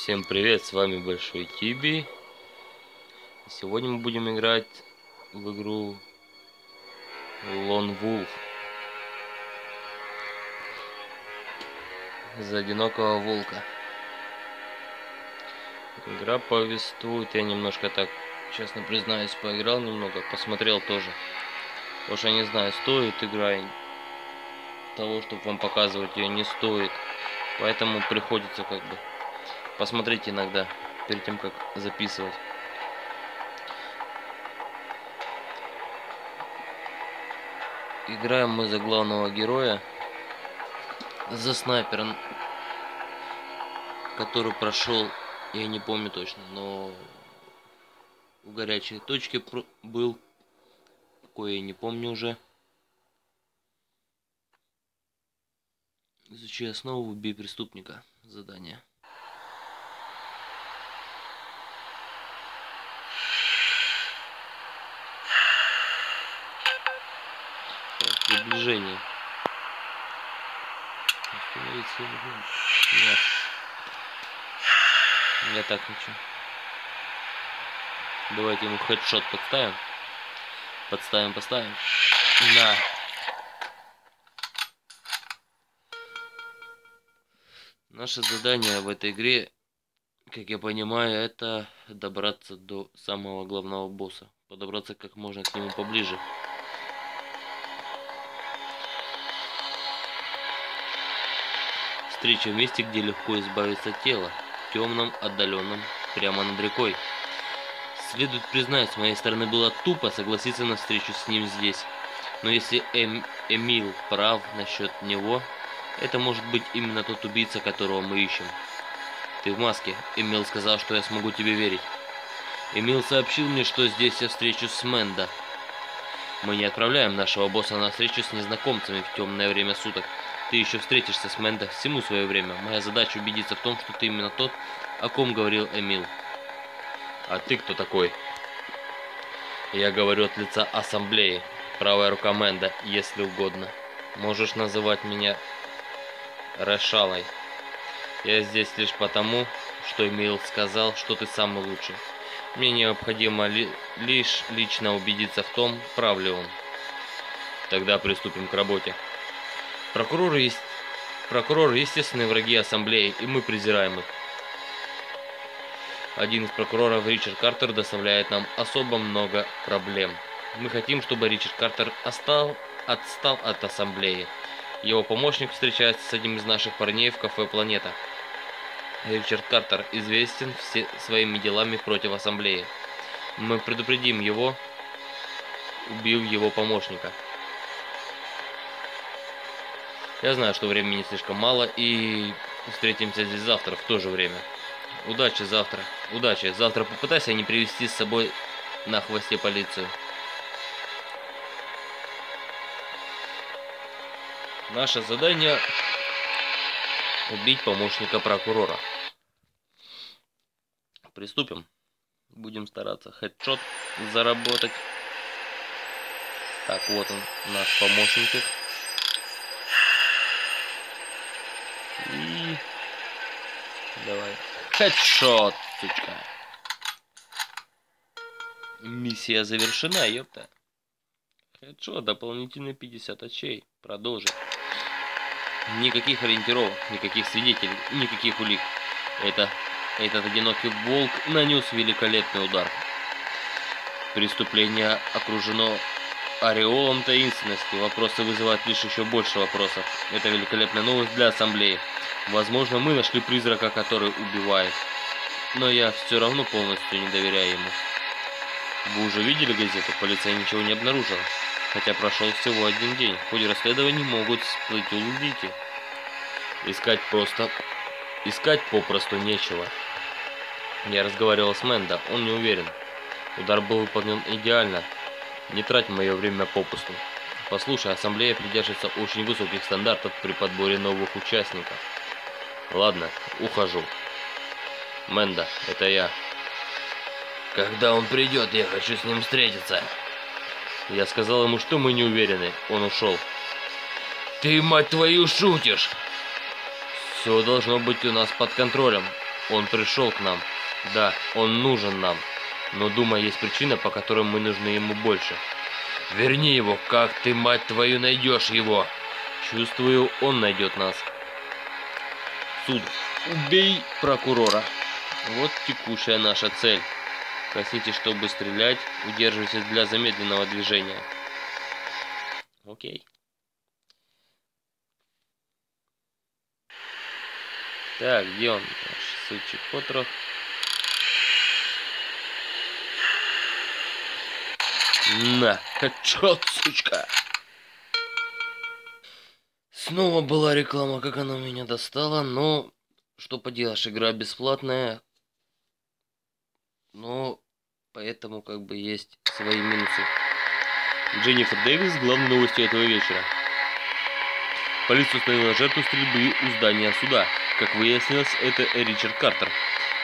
Всем привет, с вами Большой Тиби. Сегодня мы будем играть в игру Lone Wolf. За одинокого волка. Игра повествует, я немножко так, честно признаюсь, поиграл немного, посмотрел тоже. Потому что я не знаю, стоит игра того, чтобы вам показывать ее, не стоит. Поэтому приходится как бы посмотреть иногда, перед тем, как записывать. Играем мы за главного героя, за снайпером, который прошел, я не помню точно, но в горячей точке был, какой я не помню уже. Изучи основу, убей преступника. Задание. Нет. Я так хочу. Давайте ему хедшот подставим. Подставим, поставим. На. Наше задание в этой игре, как я понимаю, это добраться до самого главного босса. Подобраться как можно к нему поближе. Встреча в месте, где легко избавиться от тела, темном, отдаленном, прямо над рекой. Следует признать, с моей стороны было тупо согласиться на встречу с ним здесь. Но если эм Эмил прав насчет него, это может быть именно тот убийца, которого мы ищем. Ты в маске. Эмил сказал, что я смогу тебе верить. Эмил сообщил мне, что здесь я встречусь с Мэнда. Мы не отправляем нашего босса на встречу с незнакомцами в темное время суток. Ты еще встретишься с Мэнда всему свое время. Моя задача убедиться в том, что ты именно тот, о ком говорил Эмил. А ты кто такой? Я говорю от лица ассамблеи. Правая рука Мэнда, если угодно. Можешь называть меня Решалой. Я здесь лишь потому, что Эмил сказал, что ты самый лучший. Мне необходимо ли лишь лично убедиться в том, прав ли он. Тогда приступим к работе. Прокуроры есть... Прокуроры естественные враги ассамблеи, и мы презираем их. Один из прокуроров, Ричард Картер, доставляет нам особо много проблем. Мы хотим, чтобы Ричард Картер остал, отстал от ассамблеи. Его помощник встречается с одним из наших парней в кафе «Планета». Ричард Картер известен все своими делами против ассамблеи. Мы предупредим его, убив его помощника. Я знаю, что времени слишком мало, и встретимся здесь завтра в то же время. Удачи завтра. Удачи. Завтра попытайся не привести с собой на хвосте полицию. Наше задание убить помощника прокурора. Приступим. Будем стараться хедшот заработать. Так, вот он, наш помощник. И... Давай. Хедшот, сучка. Миссия завершена, ёпта. Хедшот, дополнительные 50 очей. Продолжим. Никаких ориентировок, никаких свидетелей, никаких улик. Это, этот одинокий волк нанес великолепный удар. Преступление окружено ореолом таинственности. Вопросы вызывают лишь еще больше вопросов. Это великолепная новость для Ассамблеи. Возможно, мы нашли призрака, который убивает. Но я все равно полностью не доверяю ему. Вы уже видели газету? Полиция ничего не обнаружила. Хотя прошел всего один день. В ходе расследований могут всплыть улики. Искать просто... Искать попросту нечего. Я разговаривал с Мэнда, он не уверен. Удар был выполнен идеально. Не трать мое время попусту. Послушай, ассамблея придерживается очень высоких стандартов при подборе новых участников. Ладно, ухожу. Мэнда, это я. Когда он придет, я хочу с ним встретиться. Я сказал ему, что мы не уверены. Он ушел. Ты, мать твою, шутишь! Все должно быть у нас под контролем. Он пришел к нам. Да, он нужен нам. Но, думаю, есть причина, по которой мы нужны ему больше. Верни его, как ты, мать твою, найдешь его? Чувствую, он найдет нас. Суд. Убей прокурора. Вот текущая наша цель. Коснитесь, чтобы стрелять, удерживайтесь для замедленного движения. Окей. Так, где он? Наш сучий потрох. На, чё, сучка? Снова была реклама, как она меня достала, но что поделаешь, игра бесплатная, но поэтому как бы есть свои минусы. Дженнифер Дэвис главной новостью этого вечера. Полиция установила жертву стрельбы у здания суда. Как выяснилось, это Ричард Картер.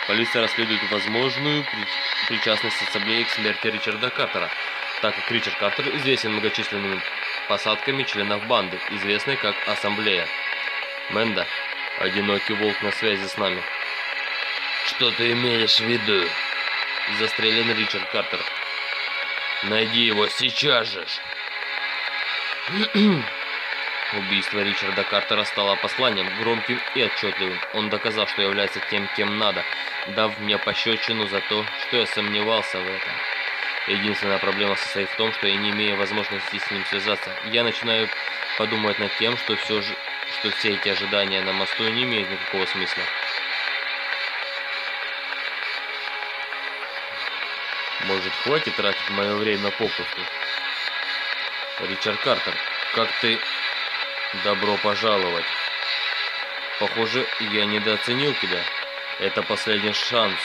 Полиция расследует возможную причастность ассамблеи к смерти Ричарда Картера, так как Ричард Картер известен многочисленными посадками членов банды, известной как Ассамблея. Мэнда, одинокий волк на связи с нами. Что ты имеешь в виду? Застрелен Ричард Картер. Найди его сейчас же. Убийство Ричарда Картера стало посланием громким и отчетливым. Он доказал, что является тем, кем надо, дав мне пощечину за то, что я сомневался в этом. Единственная проблема состоит в том, что я не имею возможности с ним связаться. Я начинаю подумать над тем, что все же, что все эти ожидания на мосту не имеют никакого смысла. Может, хватит тратить мое время попусту? Ричард Картер, как ты Добро пожаловать. Похоже, я недооценил тебя. Это последний шанс,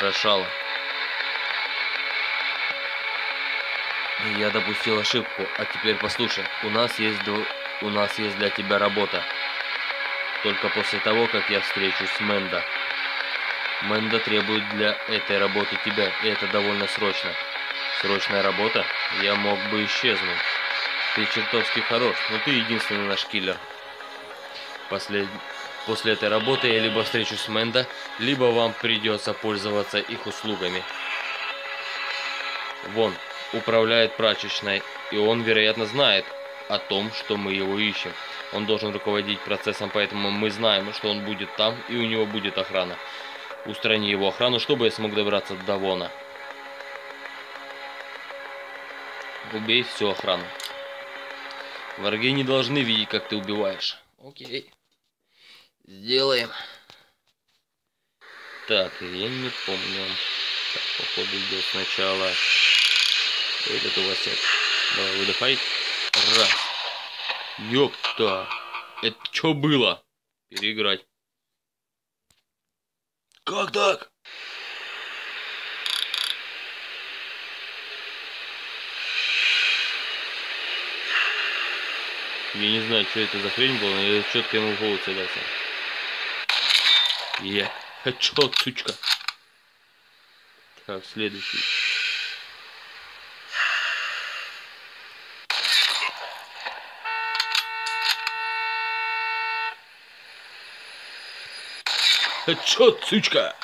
Рошала. Я допустил ошибку, а теперь послушай, у нас есть дв... у нас есть для тебя работа. Только после того, как я встречусь с Мэнда. Мэнда требует для этой работы тебя, и это довольно срочно. Срочная работа? Я мог бы исчезнуть. Ты чертовски хорош, но ты единственный наш киллер. Послед... После этой работы я либо встречусь с Мэнда, либо вам придется пользоваться их услугами. Вон, управляет прачечной, и он, вероятно, знает о том, что мы его ищем. Он должен руководить процессом, поэтому мы знаем, что он будет там, и у него будет охрана. Устрани его охрану, чтобы я смог добраться до Вона. Убей всю охрану. Враги не должны видеть, как ты убиваешь. Окей. Сделаем. Так, я не помню. Так, походу идет сначала. Этот у вас Давай, выдыхай. Раз. Ёпта. Это что было? Переиграть. Как так? Я не знаю, что это за хрень была, но я четко ему в голову целился. Я. Хедшот, сучка. Так, следующий. Хедшот, сучка.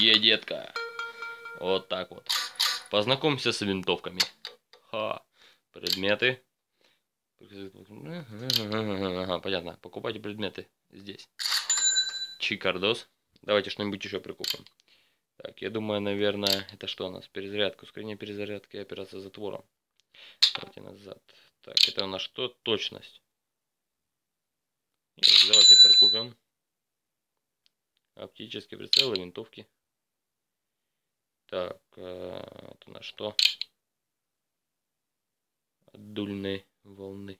Е, детка. Вот так вот. Познакомься с винтовками. Ха. Предметы. Понятно. Покупайте предметы здесь. Чикардос. Давайте что-нибудь еще прикупим. Так, я думаю, наверное, это что у нас? Перезарядка. Ускорение перезарядки и операция затвором. Давайте назад. Так, это у нас что? Точность. Давайте прикупим. Оптические прицелы, винтовки. Так, э, это у нас что? Дульные волны.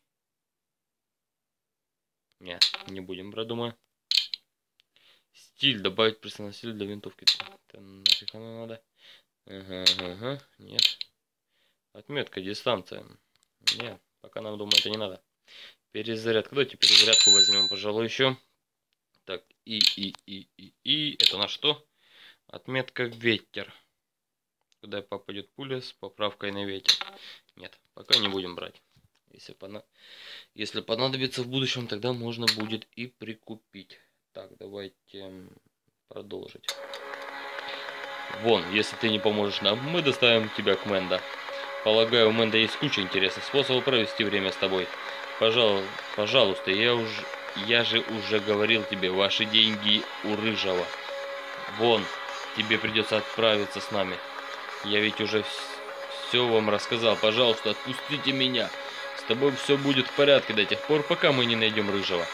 Не, не будем брать. Стиль. Добавить персональный стиль для винтовки. Это нафиг оно надо. Ага, ага, нет. Отметка, дистанция. Нет, пока нам, думаю, это не надо. Перезарядка. Давайте перезарядку возьмем, пожалуй, еще. Так, и, и, и, и, и. Это на что? Отметка ветер. Куда попадет пуля с поправкой на ветер. Нет, пока не будем брать. Если, пона... Если понадобится в будущем, тогда можно будет и прикупить. Так, давайте продолжить. Вон, если ты не поможешь нам, мы доставим тебя к Мэнда. Полагаю, у Мэнда есть куча интересных способов провести время с тобой. Пожалуй, пожалуйста, я уже, я же уже говорил тебе, ваши деньги у Рыжего. Вон, тебе придется отправиться с нами. Я ведь уже все вам рассказал. Пожалуйста, отпустите меня. С тобой все будет в порядке до тех пор, пока мы не найдем Рыжего.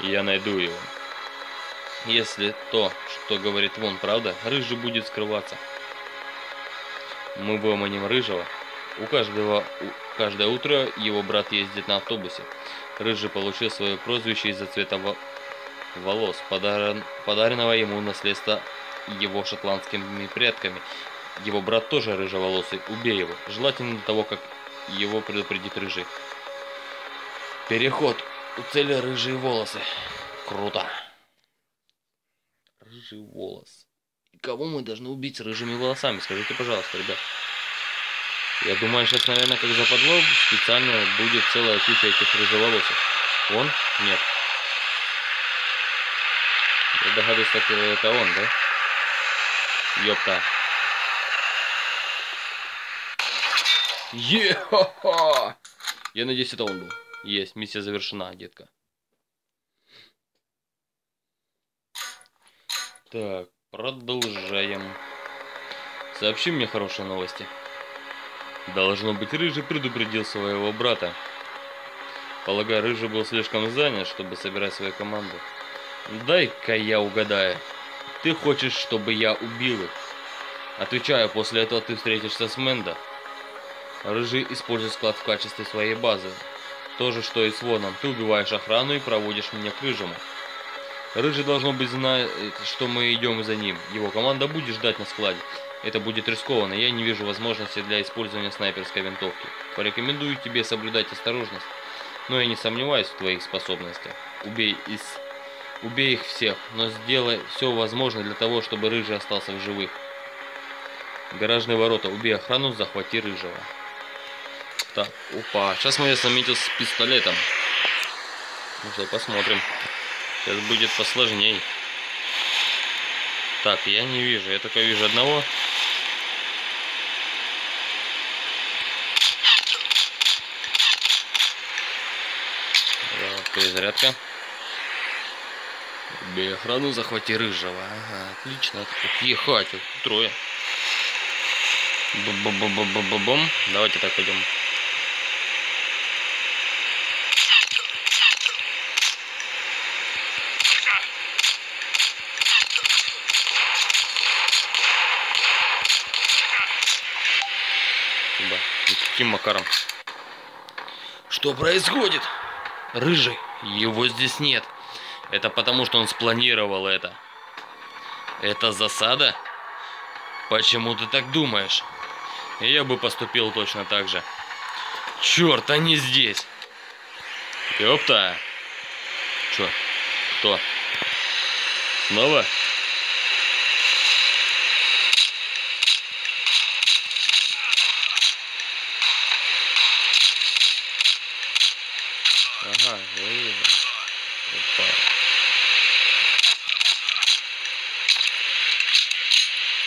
Я найду его. Если то, что говорит Вон, правда, Рыжий будет скрываться. Мы выманим Рыжего. У каждого, у, каждое утро его брат ездит на автобусе. Рыжий получил свое прозвище из-за цвета во, волос, подарен, подаренного ему наследство его шотландскими предками. Его брат тоже рыжеволосый, убей его, желательно до того, как его предупредит Рыжий. Переход. У цели рыжие волосы. Круто рыжий волос. Кого мы должны убить рыжими волосами? Скажите, пожалуйста, ребят. Я думаю, сейчас, наверное, как западло, специально будет целая куча этих рыжеволосых. Он? Нет. Я догадываюсь, что это он, да? Ёпта. Е-ха-ха! Я надеюсь, это он был. Есть, миссия завершена, детка. Так, продолжаем. Сообщи мне хорошие новости. Должно быть, Рыжий предупредил своего брата. Полагаю, Рыжий был слишком занят, чтобы собирать свою команду. Дай-ка я угадаю. Ты хочешь, чтобы я убил их? Отвечаю, после этого ты встретишься с Мэндо. Рыжий использует склад в качестве своей базы. То же, что и с Воном. Ты убиваешь охрану и проводишь меня к Рыжему. Рыжий должно быть знает, что мы идем за ним. Его команда будет ждать на складе. Это будет рискованно. Я не вижу возможности для использования снайперской винтовки. Порекомендую тебе соблюдать осторожность. Но я не сомневаюсь в твоих способностях. Убей из... Убей их всех, но сделай все возможное для того, чтобы Рыжий остался в живых. Гаражные ворота. Убей охрану, захвати Рыжего. Так, опа. Сейчас мы я заметил с пистолетом. Ну что, посмотрим. Сейчас будет посложней. Так, я не вижу. Я только вижу одного. Перезарядка. Бей охрану, захвати рыжего. Ага, отлично. Ехать, трое. Бум-бум-бум-бум-бум-бум. Давайте так пойдем. Каким макаром? Что происходит? Рыжий, его здесь нет. Это потому, что он спланировал это. Это засада? Почему ты так думаешь? Я бы поступил точно так же. Черт, они здесь. Ёпта. Чё? Кто? Снова? Ага, я вижу. Опа.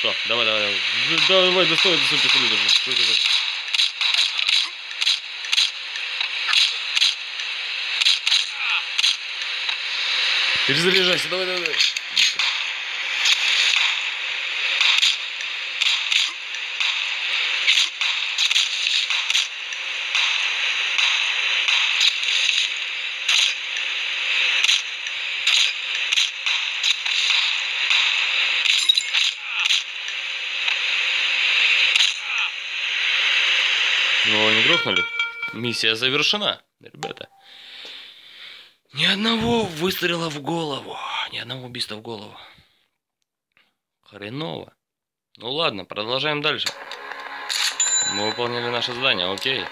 Что? Давай, давай, давай. Давай, достой, достой пистолет уже. Что это? Перезаряжайся, давай, давай, давай. Ну, не грохнули? Миссия завершена, ребята. Ни одного выстрела в голову. Ни одного убийства в голову. Хреново. Ну ладно, продолжаем дальше. Мы выполнили наше задание, окей.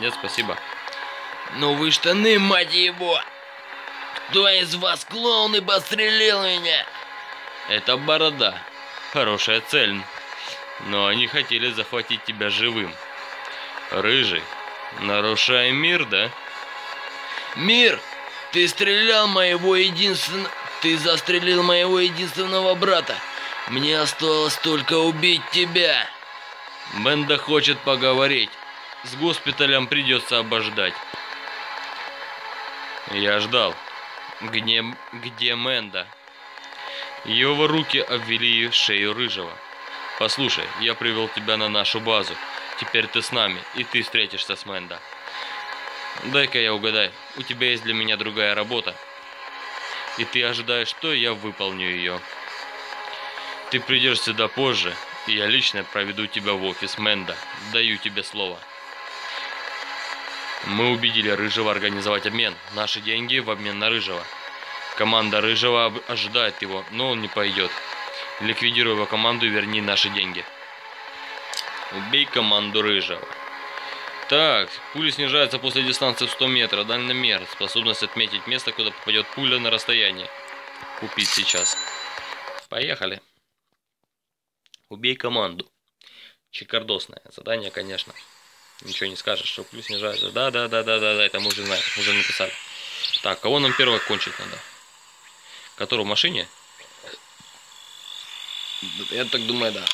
Нет, спасибо. Новые штаны, мать его! Кто из вас клоун и пострелил меня? Это борода. Хорошая цель. Но они хотели захватить тебя живым. Рыжий, нарушаем мир, да? Мир! Ты стрелял моего единственного... ты застрелил моего единственного брата. Мне осталось только убить тебя. Менда хочет поговорить. С госпиталем придется обождать. Я ждал. Где, где Менда? Его руки обвели шею Рыжего. Послушай, я привел тебя на нашу базу. Теперь ты с нами, и ты встретишься с Мэнда. Дай-ка я угадаю, у тебя есть для меня другая работа. И ты ожидаешь, что я выполню ее. Ты придешь сюда позже, и я лично проведу тебя в офис Мэнда. Даю тебе слово. Мы убедили Рыжего организовать обмен. Наши деньги в обмен на Рыжего. Команда Рыжего ожидает его, но он не пойдет. Ликвидируй его команду и верни наши деньги. Убей команду Рыжего. Так, пули снижаются после дистанции в 100 метров. Дальномер. Способность отметить место, куда попадет пуля на расстоянии. Купить сейчас. Поехали. Убей команду. Чекардосное задание, конечно. Ничего не скажешь, что пули снижаются. Да, да, да, да, да, да, это мы уже знаем, уже написали. Так, кого нам первого кончить надо? Который в машине? Я так думаю, да.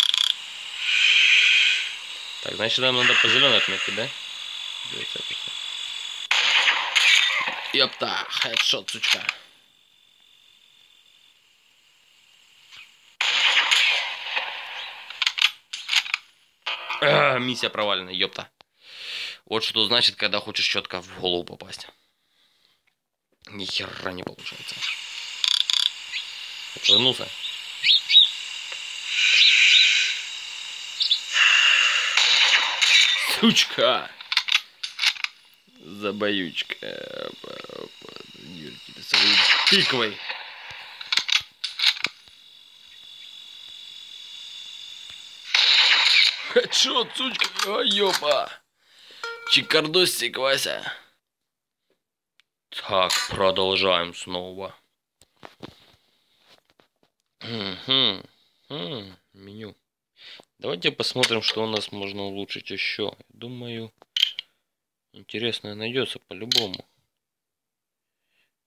Так, значит, нам надо по зеленой отметке, да? Ёпта, хедшот, сучка. А, миссия провалена, ёпта. Вот что значит, когда хочешь четко в голову попасть. Ни хера не получается. Вернулся. Сучка! Забоючка. Тыквой. Чё, сучка? Ой, ёпа. Чикардосик, Вася. Так, продолжаем снова. Меню. Давайте посмотрим, что у нас можно улучшить еще. Думаю, интересное найдется по-любому.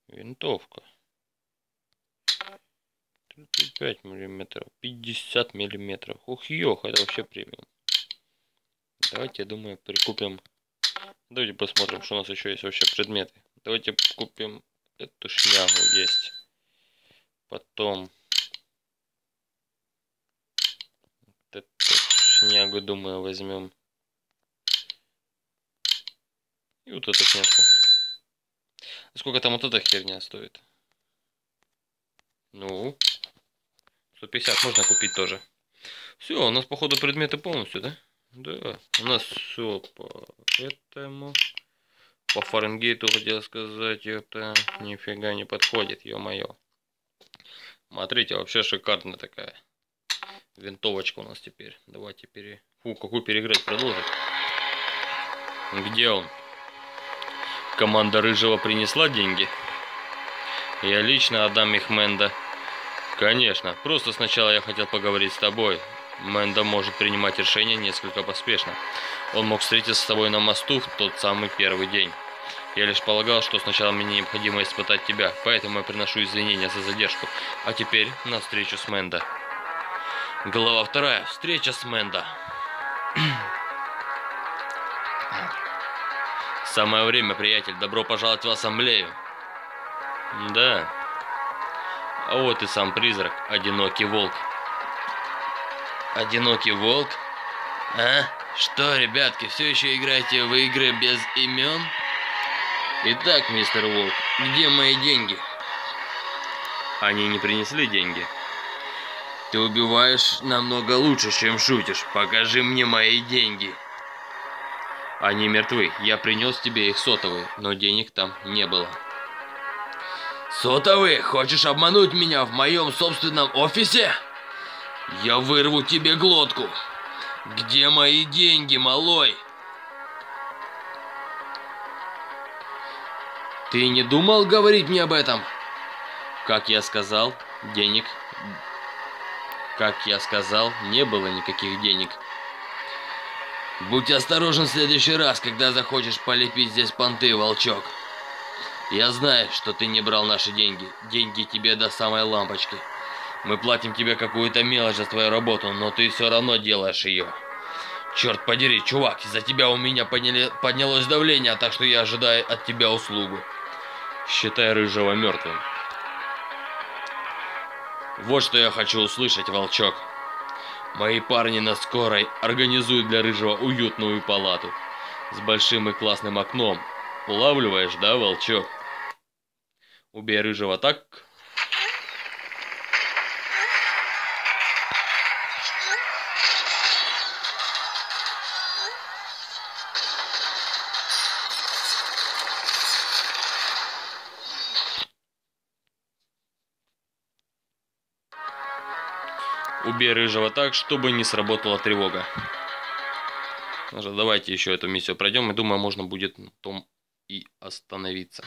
Винтовка. 35 миллиметров, 50 миллиметров. Ух, ёх, это вообще премиум. Давайте, я думаю, прикупим. Давайте посмотрим, что у нас еще есть вообще предметы. Давайте купим эту шнягу есть. Потом эту шнягу, думаю, возьмем. И вот эту шнягу. Сколько там вот эта херня стоит? Ну, 150 можно купить тоже. Все, у нас походу предметы полностью, да? Да, у нас все по этому. По Фаренгейту хотел сказать, это нифига не подходит, ё-моё. Смотрите, вообще шикарная такая винтовочка у нас теперь. Давайте пере... Фу, какую переиграть продолжить. Где он? Команда Рыжего принесла деньги? Я лично отдам их Мэнда. Конечно, просто сначала я хотел поговорить с тобой. Мэнда может принимать решения несколько поспешно. Он мог встретиться с тобой на мосту в тот самый первый день. Я лишь полагал, что сначала мне необходимо испытать тебя, поэтому я приношу извинения за задержку. А теперь на встречу с Мэнда. Глава вторая. Встреча с Мэнда. Самое время, приятель. Добро пожаловать в ассамблею. Да. А вот и сам призрак. Одинокий волк. Одинокий волк? А? Что, ребятки, все еще играете в игры без имен? Итак, мистер Волк, где мои деньги? Они не принесли деньги. Ты убиваешь намного лучше, чем шутишь. Покажи мне мои деньги. Они мертвы. Я принес тебе их сотовые, но денег там не было. Сотовые? Хочешь обмануть меня в моем собственном офисе? Я вырву тебе глотку. Где мои деньги, малой? Ты не думал говорить мне об этом? Как я сказал, денег... Как я сказал, не было никаких денег. Будь осторожен в следующий раз, когда захочешь полепить здесь понты, волчок. Я знаю, что ты не брал наши деньги. Деньги тебе до самой лампочки. Мы платим тебе какую-то мелочь за твою работу, но ты все равно делаешь ее. Черт подери, чувак, из-за тебя у меня подняли, поднялось давление, так что я ожидаю от тебя услугу. Считай Рыжего мертвым. Вот что я хочу услышать, волчок. Мои парни на скорой организуют для Рыжего уютную палату. С большим и классным окном. Улавливаешь, да, волчок? Убей Рыжего так, так, чтобы не сработала тревога. Давайте еще эту миссию пройдем. И думаю, можно будет на том и остановиться.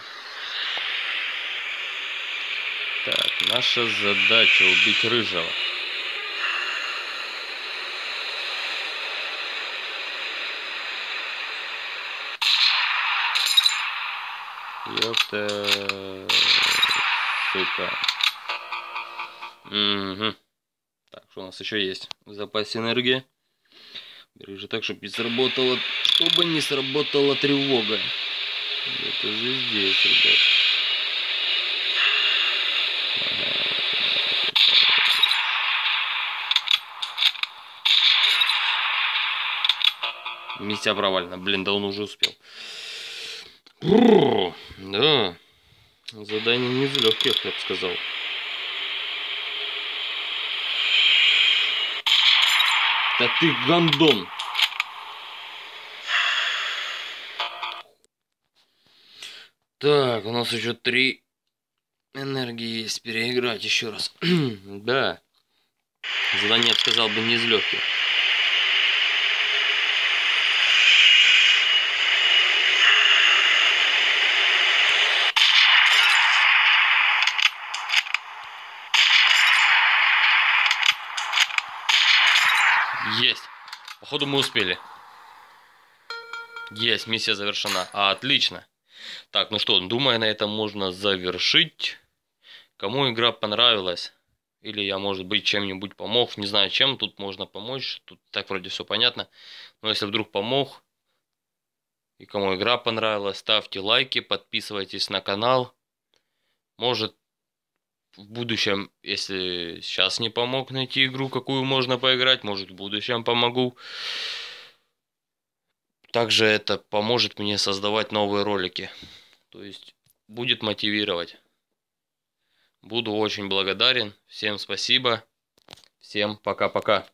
Так, наша задача убить рыжего. Ёпта... Сука. Угу. Что у нас еще есть? В запасе энергии. Бери же так, чтобы не сработала, чтобы не сработала тревога. Это же здесь, ребят. Миссия провальна. Блин, да он уже успел. Да. Задание не из легких, я бы сказал. Да ты гандон. Так, у нас еще три энергии есть. Переиграть еще раз. да. Задание, сказал, бы не из легких. Есть. Походу мы успели. Есть, миссия завершена. А, отлично. Так, ну что, думаю, на этом можно завершить. Кому игра понравилась, или я, может быть, чем-нибудь помог, не знаю, чем тут можно помочь, тут так вроде все понятно. Но если вдруг помог, и кому игра понравилась, ставьте лайки, подписывайтесь на канал. Может, в будущем, если сейчас не помог найти игру, какую можно поиграть, может в будущем помогу. Также это поможет мне создавать новые ролики. То есть будет мотивировать. Буду очень благодарен. Всем спасибо. Всем пока-пока.